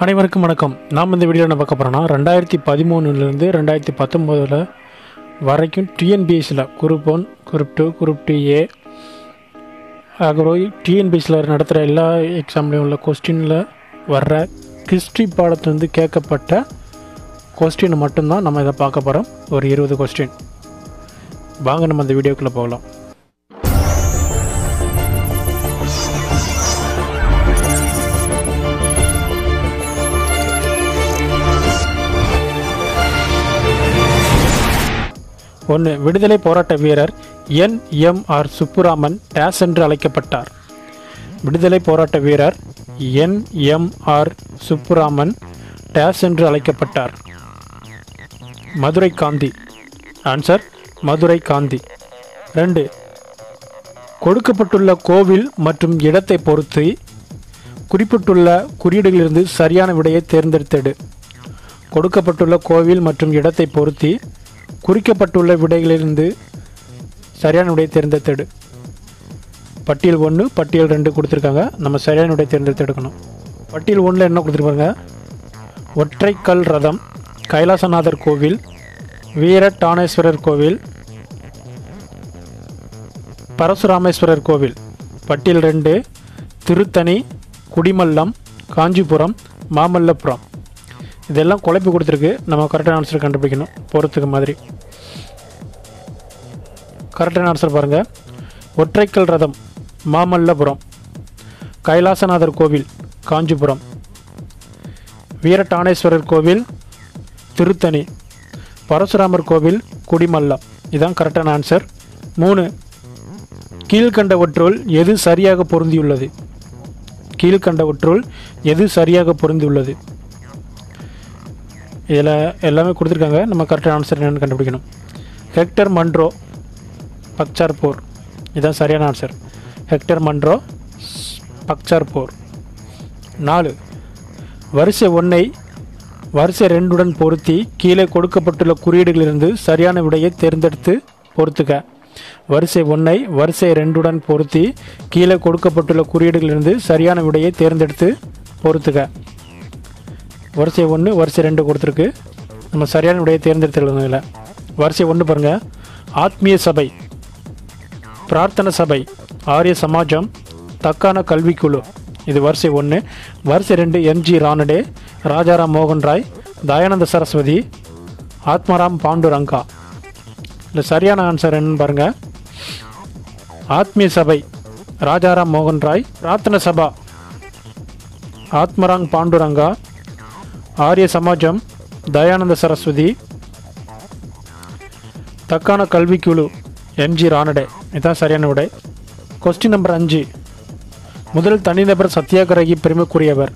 அனைவருக்கும் வணக்கம். நாம் இந்த வீடியோவில் என்ன பார்க்க போகிறோன்னா ரெண்டாயிரத்தி பதிமூணுலேருந்து ரெண்டாயிரத்தி பத்தொம்போதில் வரைக்கும் டிஎன்பிஎஸ்சியில் group one group two group two A அப்புறம் டிஎன்பிஎஸ்சியில் நடத்துகிற எல்லா எக்ஸாம்லேயும் உள்ள கொஸ்டினில் வர்ற ஹிஸ்ட்ரி பாடத்துலேருந்து கேட்கப்பட்ட கொஸ்டின் மட்டும்தான் நம்ம இதை பார்க்க போகிறோம் ஒரு இருபது கொஸ்டின் வாங்க நம்ம அந்த வீடியோக்குள்ளே போகலாம். ஒன்று விடுதலை போராட்ட வீரர் N. M. R. Subburaman dash என்று அழைக்கப்பட்டார். விடுதலை போராட்ட வீரர் N. M. R. Subburaman dash என்று அழைக்கப்பட்டார். மதுரை காந்தி. ஆன்சர் மதுரை காந்தி. ரெண்டு கொடுக்கப்பட்டுள்ள கோவில் மற்றும் இடத்தை பொறுத்து குறிப்பிட்டுள்ள குறியீடுகளிலிருந்து சரியான விடையை தேர்ந்தெடுத்தெடு. கொடுக்கப்பட்டுள்ள கோவில் மற்றும் இடத்தை பொருத்தி குறிக்கப்பட்டுள்ள விடைகளிலிருந்து சரியான விடையை தேர்ந்தெடுத்தெடு பட்டியல் ஒன்று பட்டியல் ரெண்டு கொடுத்துருக்காங்க. நம்ம சரியான தேர்ந்தெடுத்து எடுக்கணும். பட்டியல் ஒன்றில் என்ன கொடுத்துருப்பாங்க ஒற்றைக்கல் ரதம் கைலாசநாதர் கோவில் வீர டானேஸ்வரர் கோவில் பரசுராமேஸ்வரர் கோவில். பட்டியல் ரெண்டு திருத்தணி குடிமல்லம் காஞ்சிபுரம் மாமல்லபுரம். இதெல்லாம் குழப்பி கொடுத்துருக்கு. நம்ம கரெக்டான ஆன்சர் கண்டுபிடிக்கணும். போகிறதுக்கு மாதிரி. கரெக்டான ஆன்சர் பாருங்கள் ஒற்றைக்கல் ரதம் மாமல்லபுரம். கைலாசநாதர் கோவில் காஞ்சிபுரம். வீரட்டானேஸ்வரர் கோவில் திருத்தணி. பரசுராமர் கோவில் குடிமல்லம். இதுதான் கரெக்டான ஆன்சர் மூணு கீழ்கண்டவற்றுள் எது சரியாக பொருந்தியுள்ளது? கீழ்கண்டவற்றுள் எது சரியாக பொருந்தியுள்ளது? இதில் எல்லாமே கொடுத்துருக்காங்க. நம்ம கரெக்டான ஆன்சர் என்னென்னு கண்டுபிடிக்கணும். ஹெக்டர் மன்ட்ரோ பக்சார் போர் இதுதான் சரியான ஆன்சர் ஹெக்டர் மன்ட்ரோ பக்சார் போர் நாலு. வரிசை ஒன்றை வரிசை ரெண்டுடன் பொருத்தி கீழே கொடுக்கப்பட்டுள்ள குறியீடுகளிலிருந்து சரியான விடையை தேர்ந்தெடுத்து பொறுத்துக்க வரிசை ஒன்றை வரிசை ரெண்டுடன் பொருத்தி கீழே கொடுக்கப்பட்டுள்ள குறியீடுகளிலிருந்து சரியான விடையை தேர்ந்தெடுத்து பொறுத்துக்க வரிசை ஒன்று வரிசை ரெண்டு கொடுத்துருக்கு. நம்ம சரியான விடையை தேர்ந்தெடுத்துள்ளது இதில். வரிசை ஒன்று பாருங்கள் ஆத்மீய சபை பிரார்த்தனை சபை ஆரிய சமாஜம் தக்கான கல்விக்குழு. இது வரிசை ஒன்று வரிசை ரெண்டு எம்ஜி ரானடே ராஜாராம் மோகன் ராய் தயானந்த சரஸ்வதி ஆத்மாராம் பாண்டுரங்கா. இல்லை சரியான ஆன்சர் என்னன்னு பாருங்கள் ஆத்மீய சபை ராஜாராம் மோகன் ராய் பிரார்த்தனை சபா ஆத்மராங் பாண்டுரங்கா ஆரிய சமாஜம் தயானந்த சரஸ்வதி தக்கான கல்விக்குழு எம்ஜி ரானடே இதுதான் சரியான விடை கொஸ்டின் நம்பர் அஞ்சு. முதல் தனிநபர் சத்தியாகிரகி பெருமைக்குரியவர்.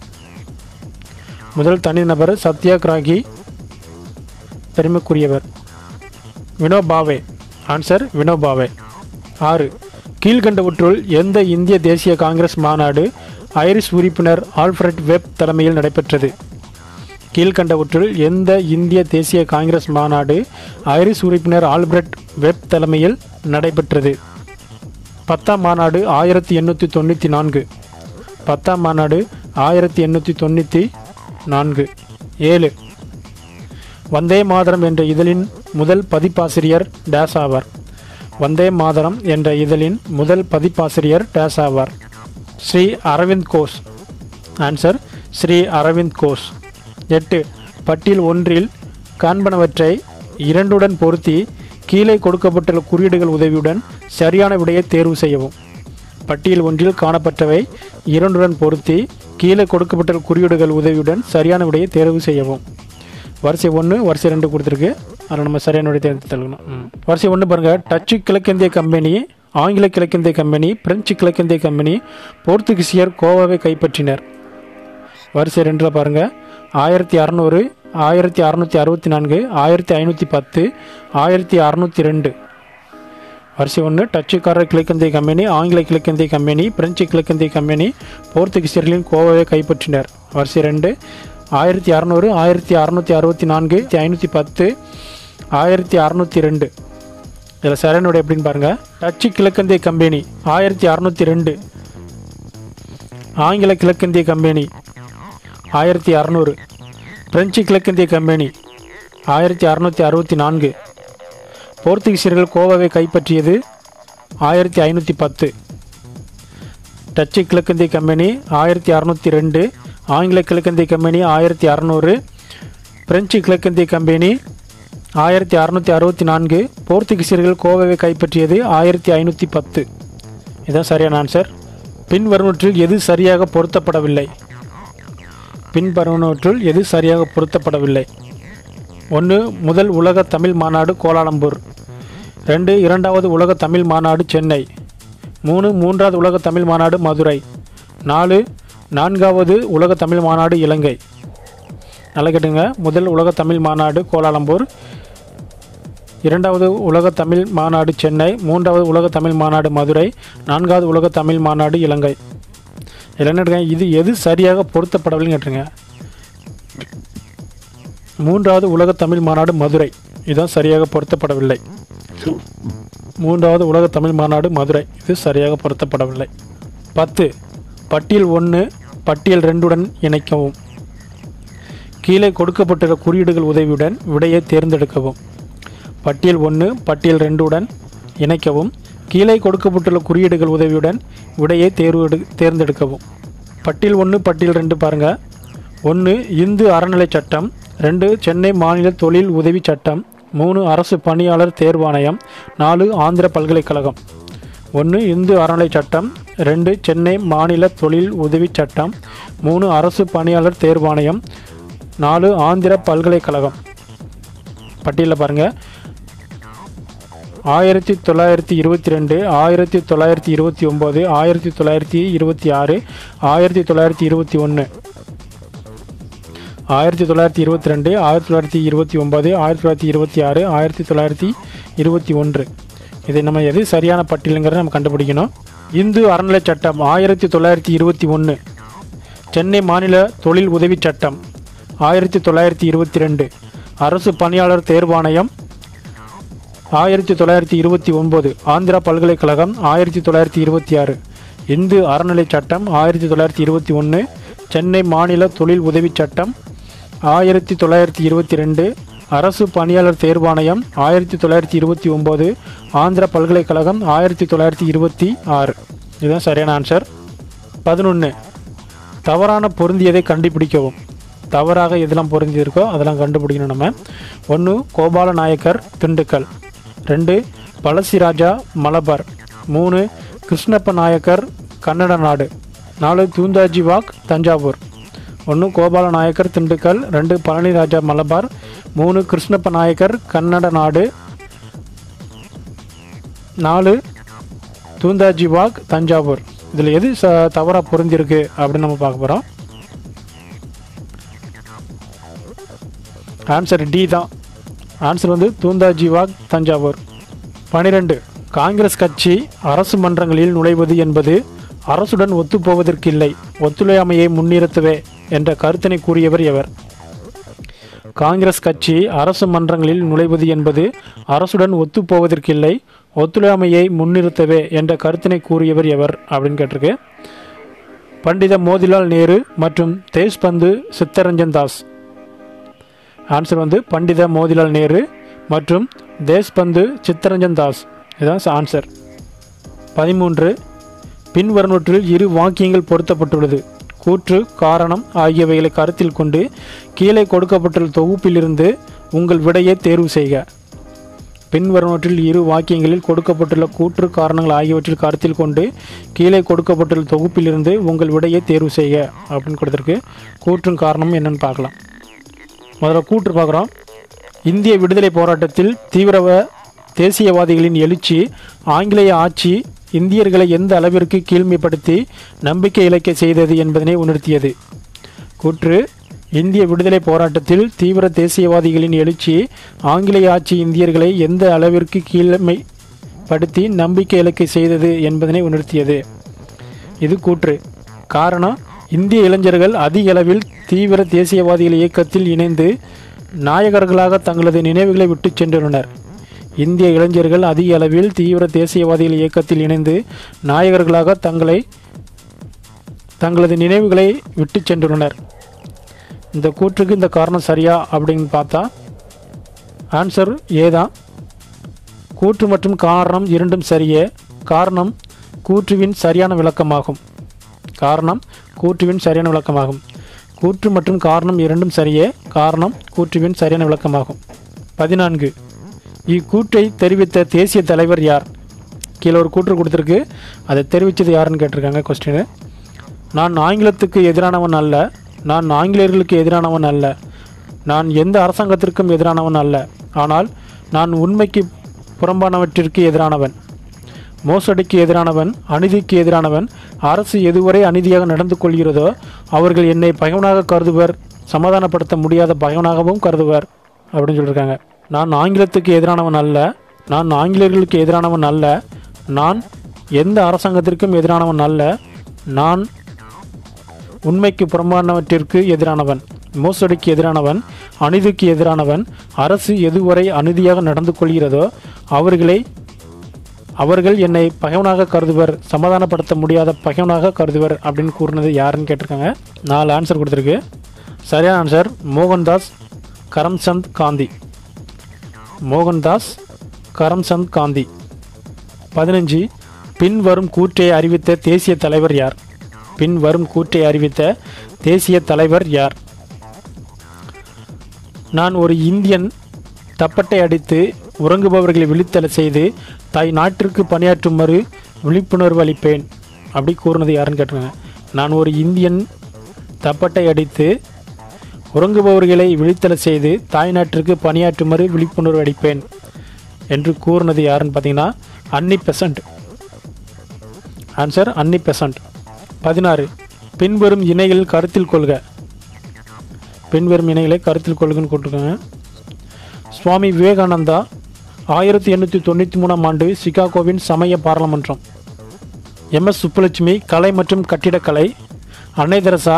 முதல் தனிநபர் சத்தியாகிரகி பெருமைக்குரியவர். வினோபாவே ஆன்சர் வினோபாவே ஆறு. கீழ்கண்டவற்றுள் எந்த இந்திய தேசிய காங்கிரஸ் மாநாடு ஐரிஷ் உறுப்பினர் ஆல்ஃபிரட் வெப் தலைமையில் நடைபெற்றது? கீழ்கண்டவற்றுள் எந்த இந்திய தேசிய காங்கிரஸ் மாநாடு ஐரிஷ் உறுப்பினர் ஆல்பிரட் வெப் தலைமையில் நடைபெற்றது. பத்தாம் மாநாடு ஆயிரத்தி எண்ணூற்றி தொண்ணூற்றி நான்கு. பத்தாம் மாநாடு ஆயிரத்தி எண்ணூற்றி தொண்ணூற்றி நான்கு. ஏழு. வந்தே மாதரம் என்ற இதழின் முதல் பதிப்பாசிரியர் டேஸ் ஆவார் வந்தே மாதரம் என்ற இதழின் முதல் பதிப்பாசிரியர் டேஸ் ஆவார் ஸ்ரீ அரவிந்த் கோஷ் ஆன்சர் ஸ்ரீ அரவிந்த் கோஷ் எட்டு. பட்டியல் ஒன்றில் காண்பனவற்றை இரண்டுடன் பொருத்தி கீழே கொடுக்கப்பட்டுள்ள குறியீடுகள் உதவியுடன் சரியான விடையை தேர்வு செய்யவும். பட்டியல் ஒன்றில் காணப்பட்டவை இரண்டுடன் பொருத்தி கீழே கொடுக்கப்பட்டுள்ள குறியீடுகள் உதவியுடன் சரியான விடையை தேர்வு செய்யவும். வரிசை ஒன்று வரிசை ரெண்டு கொடுத்துருக்கு. அதில் நம்ம சரியான விடையை தேர்ந்து தள்ளணும். வரிசை ஒன்று பாருங்கள் டச்சு கிழக்கிந்திய கம்பெனி ஆங்கில கிழக்கிந்திய கம்பெனி பிரெஞ்சு கிழக்கிந்திய கம்பெனி போர்த்துகீசியர் கோவாவை கைப்பற்றினர். வரிசை ரெண்டில் பாருங்கள் ஆயிரத்தி அறநூறு ஆயிரத்தி அறநூற்றி அறுபத்தி நான்கு ஆயிரத்தி ஐநூற்றி பத்து ஆயிரத்தி அறநூற்றி ரெண்டு. வரிசை ஒன்று டச்சுக்காரர் கிழக்கிந்திய கம்பெனி ஆங்கில கிழக்கிந்திய கம்பெனி பிரெஞ்சு கிழக்கிந்திய கம்பெனி போர்த்துகீசியர்களின் கோவாவை கைப்பற்றினர். வரிசை ரெண்டு ஆயிரத்தி அறநூறு ஆயிரத்தி அறநூற்றி அறுபத்தி நான்கு ஐநூற்றி பத்து ஆயிரத்தி அறநூற்றி ரெண்டு. இதில் சரணுடைய எப்படின்னு பாருங்கள் டச்சு கிழக்கிந்திய கம்பெனி ஆயிரத்தி அறநூற்றி ரெண்டு. ஆங்கில கிழக்கிந்திய கம்பெனி ஆயிரத்தி அறநூறு. பிரெஞ்சு கிழக்கிந்திய கம்பெனி ஆயிரத்தி அறநூற்றி அறுபத்தி நான்கு. போர்த்துகீசியர்கள் கோவாவை கைப்பற்றியது ஆயிரத்தி ஐநூற்றி பத்து. டச்சு கிழக்கிந்திய கம்பெனி ஆயிரத்தி அறநூற்றி ரெண்டு. ஆங்கில கிழக்கிந்திய கம்பெனி ஆயிரத்தி அறநூறு. பிரெஞ்சு கிழக்கிந்திய கம்பெனி ஆயிரத்தி அறநூற்றி அறுபத்தி நான்கு. போர்த்துகீசியர்கள் கோவாவை கைப்பற்றியது ஆயிரத்தி ஐநூற்றி பத்து. இதான் சரியான ஆன்சர். பின்வருவற்றில் எது சரியாக பொருத்தப்படவில்லை? பின்வருவனவற்றுள் எது சரியாக பொருத்தப்படவில்லை. ஒன்று முதல் உலக தமிழ் மாநாடு கோலாலம்பூர். ரெண்டு இரண்டாவது உலக தமிழ் மாநாடு சென்னை. மூணு மூன்றாவது உலக தமிழ் மாநாடு மதுரை. நாலு நான்காவது உலக தமிழ் மாநாடு இலங்கை. நல்லா கேட்டுங்க. முதல் உலக தமிழ் மாநாடு கோலாலம்பூர். இரண்டாவது உலக தமிழ் மாநாடு சென்னை. மூன்றாவது உலக தமிழ் மாநாடு மதுரை. நான்காவது உலக தமிழ் மாநாடு இலங்கை. இதில் என்ன இது எது சரியாக பொருத்தப்படவில்லைன்னு கேட்டுருங்க. மூன்றாவது உலக தமிழ் மாநாடு மதுரை. இதுதான் சரியாக பொருத்தப்படவில்லை. மூன்றாவது உலக தமிழ் மாநாடு மதுரை. இது சரியாக பொருத்தப்படவில்லை. பத்து பட்டியல் ஒன்று பட்டியல் ரெண்டுடன் இணைக்கவும். கீழே கொடுக்கப்பட்டுள்ள குறியீடுகள் உதவியுடன் விடையை தேர்ந்தெடுக்கவும். பட்டியல் ஒன்று பட்டியல் ரெண்டுடன் இணைக்கவும். கீழே கொடுக்கப்பட்டுள்ள குறியீடுகள் உதவியுடன் விடையை தேர்வு தேர்ந்தெடுக்கவும். பட்டியல் ஒன்று பட்டியல் ரெண்டு பாருங்கள் ஒன்று இந்து அறநிலை சட்டம். ரெண்டு சென்னை மாநில தொழில் உதவி சட்டம். மூணு அரசு பணியாளர் தேர்வாணையம். நாலு ஆந்திர பல்கலைக்கழகம். ஒன்று இந்து அறநிலை சட்டம். ரெண்டு சென்னை மாநில தொழில் உதவி சட்டம். மூணு அரசு பணியாளர் தேர்வாணையம். நாலு ஆந்திர பல்கலைக்கழகம். பட்டியலில் பாருங்கள் ஆயிரத்தி தொள்ளாயிரத்தி இருபத்தி ரெண்டு ஆயிரத்தி தொள்ளாயிரத்தி இருபத்தி ஒம்பது ஆயிரத்தி தொள்ளாயிரத்தி இருபத்தி ஆறு ஆயிரத்தி தொள்ளாயிரத்தி இருபத்தி ஒன்று ஆயிரத்தி தொள்ளாயிரத்தி இருபத்தி ரெண்டு ஆயிரத்தி தொள்ளாயிரத்தி இருபத்தி ஒம்பது ஆயிரத்தி தொள்ளாயிரத்தி இருபத்தி ஆறு ஆயிரத்தி தொள்ளாயிரத்தி இருபத்தி ஒன்று இதை நம்ம எது சரியான பட்டியலுங்கிறத நம்ம கண்டுபிடிக்கணும் இந்து அறநிலை சட்டம் ஆயிரத்தி தொள்ளாயிரத்தி இருபத்தி ஒன்று சென்னை மாநில தொழில் உதவி சட்டம் ஆயிரத்தி தொள்ளாயிரத்தி இருபத்தி ரெண்டு அரசு பணியாளர் தேர்வாணையம் ஆயிரத்தி தொள்ளாயிரத்தி இருபத்தி ஒன்பது ஆந்திரா பல்கலைக்கழகம் ஆயிரத்தி தொள்ளாயிரத்தி இருபத்தி ஆறு. இந்து அறநிலை சட்டம் ஆயிரத்தி தொள்ளாயிரத்தி இருபத்தி ஒன்று. சென்னை மாநில தொழில் உதவி சட்டம் ஆயிரத்தி தொள்ளாயிரத்தி இருபத்தி ரெண்டு. அரசு பணியாளர் தேர்வாணையம் ஆயிரத்தி தொள்ளாயிரத்தி இருபத்தி ஒம்பது ஆந்திரா பல்கலைக்கழகம் ஆயிரத்தி தொள்ளாயிரத்தி இருபத்தி ஆறு. இதுதான் சரியான ஆன்சர் பதினொன்று தவறான பொருந்தியதை கண்டுபிடிக்கவும். தவறாக எதெல்லாம் பொருந்தியிருக்கோ அதெல்லாம் கண்டுபிடிக்கணும் நம்ம. ஒன்று கோபால நாயக்கர் திண்டுக்கல். ரெண்டு பழசிராஜா மலபார். மூணு கிருஷ்ணப்ப நாயக்கர் கன்னட நாடு. நாலு தூந்தாஜி வாக் தஞ்சாவூர். ஒன்று கோபால நாயக்கர் திண்டுக்கல். ரெண்டு பழனிராஜா மலபார். மூணு கிருஷ்ணப்ப நாயக்கர் கன்னட நாடு. நாலு தூந்தாஜி வாக் தஞ்சாவூர். இதில் எது ச தவறாக பொருந்திருக்கு அப்படின்னு நம்ம பார்க்க போகிறோம் ஆன்சர் டி தான். ஆன்சர் வந்து தூந்தாஜி வாக் தஞ்சாவூர். பனிரெண்டு காங்கிரஸ் கட்சி அரசு மன்றங்களில் நுழைவது என்பது அரசுடன் ஒத்துப்போவதற்கில்லை. ஒத்துழையாமையை முன்னிறுத்தவே என்ற கருத்தினை கூறியவர் எவர்? காங்கிரஸ் கட்சி அரசு மன்றங்களில் நுழைவது என்பது அரசுடன் ஒத்துப்போவதற்கில்லை. ஒத்துழையாமையை முன்னிறுத்தவே என்ற கருத்தினை கூறியவர் எவர் அப்படின்னு கேட்டிருக்கு. பண்டித மோதிலால் நேரு மற்றும் தேஷ்பந்து சித்தரஞ்சன் தாஸ். ஆன்சர் வந்து பண்டித மோதிலால் நேரு மற்றும் தேஷ்பந்து சித்தரஞ்சன் தாஸ். இதுதான் ஆன்சர் பதிமூன்று பின்வருநூற்றில் இரு வாக்கியங்கள் பொருத்தப்பட்டுள்ளது. கூற்று காரணம் ஆகியவைகளை கருத்தில் கொண்டு கீழே கொடுக்கப்பட்டுள்ள தொகுப்பிலிருந்து உங்கள் விடையை தேர்வு செய்க. பின்வருவனவற்றில் இரு வாக்கியங்களில் கொடுக்கப்பட்டுள்ள கூற்று காரணங்கள் ஆகியவற்றில் கருத்தில் கொண்டு கீழே கொடுக்கப்பட்டுள்ள தொகுப்பிலிருந்து உங்கள் விடையை தேர்வு செய்க. அப்படின்னு கொடுத்துருக்கு. கூற்றும் காரணம் என்னன்னு பார்க்கலாம். முதல்ல கூற்று பார்க்குறோம். இந்திய விடுதலை போராட்டத்தில் தீவிரவ தேசியவாதிகளின் எழுச்சி ஆங்கிலேய ஆட்சி இந்தியர்களை எந்த அளவிற்கு கீழ்மைப்படுத்தி நம்பிக்கை இழக்க செய்தது என்பதனை உணர்த்தியது. கூற்று இந்திய விடுதலை போராட்டத்தில் தீவிர தேசியவாதிகளின் எழுச்சி ஆங்கிலேய ஆட்சி இந்தியர்களை எந்த அளவிற்கு கீழ்மைப்படுத்தி நம்பிக்கை இலக்கை செய்தது என்பதனை உணர்த்தியது. இது கூற்று. காரணம் இந்திய இளைஞர்கள் அதிக அளவில் தீவிர தேசியவாதிகள் இயக்கத்தில் இணைந்து நாயகர்களாக தங்களது நினைவுகளை விட்டுச் சென்றுள்ளனர். இந்திய இளைஞர்கள் அதிக அளவில் தீவிர தேசியவாதிகள் இயக்கத்தில் இணைந்து நாயகர்களாக தங்களை தங்களது நினைவுகளை விட்டுச் சென்றுள்ளனர். இந்த கூற்றுக்கு இந்த காரணம் சரியா அப்படின்னு பார்த்தா ஆன்சர் ஏதான் கூற்று மற்றும் காரணம் இரண்டும் சரியே. காரணம் கூற்றுவின் சரியான விளக்கமாகும். காரணம் கூற்றுவின் சரியான விளக்கமாகும். கூற்று மற்றும் காரணம் இரண்டும் சரியே காரணம் கூற்றுவின் சரியான விளக்கமாகும். பதினான்கு. இக்கூற்றை தெரிவித்த தேசிய தலைவர் யார்? கீழே ஒரு கூற்று கொடுத்துருக்கு. அதை தெரிவித்தது யாருன்னு கேட்டிருக்காங்க கொஸ்டின் நான் ஆங்கிலத்துக்கு எதிரானவன் அல்ல. நான் ஆங்கிலேயர்களுக்கு எதிரானவன் அல்ல. நான் எந்த அரசாங்கத்திற்கும் எதிரானவன் அல்ல. ஆனால் நான் உண்மைக்கு புறம்பானவற்றிற்கு எதிரானவன். மோசடிக்கு எதிரானவன் அநீதிக்கு எதிரானவன் அரசு எதுவரை அநீதியாக நடந்து கொள்கிறதோ அவர்கள் என்னை பகைவனாக கருதுவர் சமாதானப்படுத்த முடியாத பகைவனாகவும் கருதுவர் அப்படின்னு சொல்லியிருக்காங்க. நான் ஆங்கிலத்துக்கு எதிரானவன் அல்ல நான் ஆங்கிலேயர்களுக்கு எதிரானவன் அல்ல நான் எந்த அரசாங்கத்திற்கும் எதிரானவன் அல்ல நான் உண்மைக்கு புறம்பானவற்றிற்கு எதிரானவன் மோசடிக்கு எதிரானவன் அநீதிக்கு எதிரானவன் அரசு எதுவரை அநீதியாக நடந்து கொள்கிறதோ அவர்களை அவர்கள் என்னை பகைவனாக கருதுவர் சமாதானப்படுத்த முடியாத பகைவனாக கருதுவர் அப்படின்னு கூறினது யாருன்னு கேட்டிருக்காங்க? நாலு ஆன்சர் கொடுத்துருக்கு. சரியான ஆன்சர் மோகன்தாஸ் கரம்சந்த் காந்தி. மோகன்தாஸ் கரம்சந்த் காந்தி. பதினஞ்சு பின்வரும் கூற்றை அறிவித்த தேசிய தலைவர் யார்? பின்வரும் கூற்றை அறிவித்த தேசிய தலைவர் யார்? நான் ஒரு இந்தியன் தப்பட்டை அடித்து உறங்குபவர்களை விழித்தலை செய்து தாய் நாட்டிற்கு பணியாற்றுமாறு விழிப்புணர்வு அளிப்பேன் அப்படி கூறினது யாருன்னு கேட்டிருக்காங்க நான் ஒரு இந்தியன் தப்பட்டை அடித்து உறங்குபவர்களை விழித்தலை செய்து தாய் நாட்டிற்கு பணியாற்றுமாறு விழிப்புணர்வு அளிப்பேன் என்று கூறினது யாருன்னு பார்த்தீங்கன்னா Annie Besant. Answer Annie Besant. பதினாறு பின்வரும் இணைகள் கருத்தில் கொள்க. பின்வரும் இணைகளை கருத்தில் கொள்கன்னு கூட்டிருக்காங்க. சுவாமி விவேகானந்தா ஆயிரத்தி எண்ணூற்றி தொண்ணூற்றி மூணாம் ஆண்டு சிகாகோவின் சமய பாராளுமன்றம். எம்எஸ் சுப்புலட்சுமி கலை மற்றும் கட்டிடக்கலை அன்னை தெரசா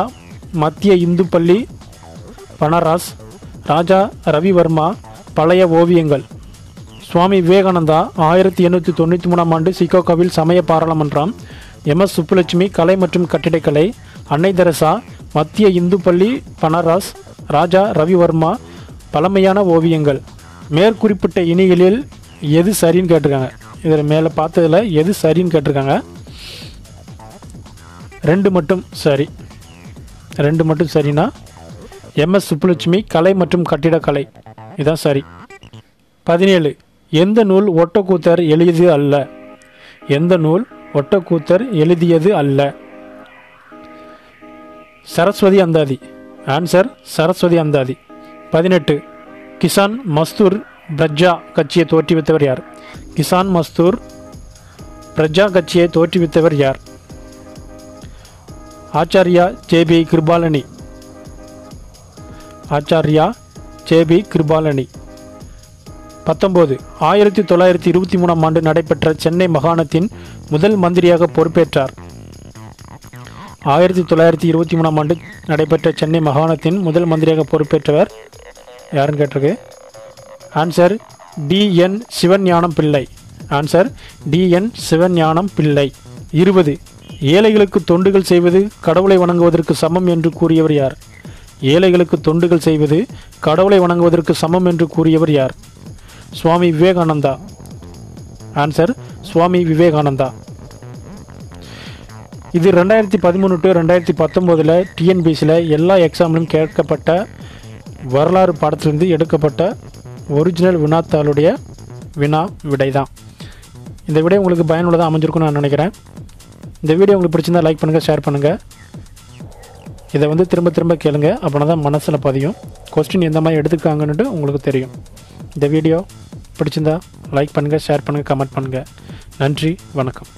மத்திய இந்து பள்ளி பனராஸ் ராஜா ரவிவர்மா பழைய ஓவியங்கள். சுவாமி விவேகானந்தா ஆயிரத்தி எண்ணூற்றி தொண்ணூற்றி மூணாம் ஆண்டு சிகாகோவில் சமய பாராளுமன்றம். எம்எஸ் சுப்புலட்சுமி கலை மற்றும் கட்டிடக்கலை அன்னை தெரசா மத்திய இந்து பள்ளி பனராஸ் ராஜா ரவிவர்மா பழமையான ஓவியங்கள். மேற்குறிப்பிட்ட இணைகளில் எது சரின்னு கேட்டிருக்காங்க. இதில் மேலே பார்த்ததில் எது சரின்னு கேட்டிருக்காங்க. ரெண்டு மட்டும் சரி. ரெண்டு மட்டும் சரினா எம்எஸ் சுப்புலட்சுமி கலை மற்றும் கட்டிடக்கலை. இதான் சரி. பதினேழு எந்த நூல் ஒட்டக்கூத்தர் எழுதியது அல்ல? எந்த நூல் ஒட்டக்கூத்தர் எழுதியது அல்ல? சரஸ்வதி அந்தாதி. ஆன்சர் சரஸ்வதி அந்தாதி. பதினெட்டு கிசான் மஸ்தூர் பிரஜா கட்சியை தோற்றுவித்தவர் யார்? கிசான் மஸ்தூர் பிரஜா கட்சியை தோற்றுவித்தவர் யார்? ஆச்சாரியா ஜேபி கிருபாலனி. ஆச்சாரியா ஜேபி கிருபாலனி. பத்தொம்போது ஆயிரத்தி தொள்ளாயிரத்தி இருபத்தி மூணாம் ஆண்டு நடைபெற்ற சென்னை மாகாணத்தின் முதல் மந்திரியாக பொறுப்பேற்றார். ஆயிரத்தி தொள்ளாயிரத்தி இருபத்தி மூணாம் ஆண்டு நடைபெற்ற சென்னை மாகாணத்தின் முதல் மந்திரியாக பொறுப்பேற்றவர் யாருன்னு கேட்டிருக்கு? ஆன்சர் டிஎன் சிவஞானம் பிள்ளை. ஆன்சர் டிஎன் சிவஞானம் பிள்ளை. இருபது ஏழைகளுக்கு தொண்டுகள் செய்வது கடவுளை வணங்குவதற்கு சமம் என்று கூறியவர் யார்? ஏழைகளுக்கு தொண்டுகள் செய்வது கடவுளை வணங்குவதற்கு சமம் என்று கூறியவர் யார்? சுவாமி விவேகானந்தா. ஆன்சர் சுவாமி விவேகானந்தா. இது ரெண்டாயிரத்தி பதிமூணு டு ரெண்டாயிரத்தி பத்தொம்போதில் டிஎன்பிசியில் எல்லா எக்ஸாம்லையும் கேட்கப்பட்ட வரலாறு பாடத்திலிருந்து எடுக்கப்பட்ட ஒரிஜினல் வினாத்தாளுடைய வினா விடை தான் இந்த விடை உங்களுக்கு பயனுள்ளதாக அமைஞ்சிருக்குன்னு நான் நினைக்கிறேன். இந்த வீடியோ உங்களுக்கு பிடிச்சிருந்தா லைக் பண்ணுங்கள் ஷேர் பண்ணுங்கள் இதை வந்து திரும்ப திரும்ப கேளுங்க. அப்படின்னா தான் மனசில் பதியும். கொஸ்டின் எந்த மாதிரி எடுத்துக்காங்கன்னுட்டு உங்களுக்கு தெரியும். இந்த வீடியோ பிடிச்சிருந்தா லைக் பண்ணுங்கள் ஷேர் பண்ணுங்கள் கமெண்ட் பண்ணுங்கள் நன்றி வணக்கம்.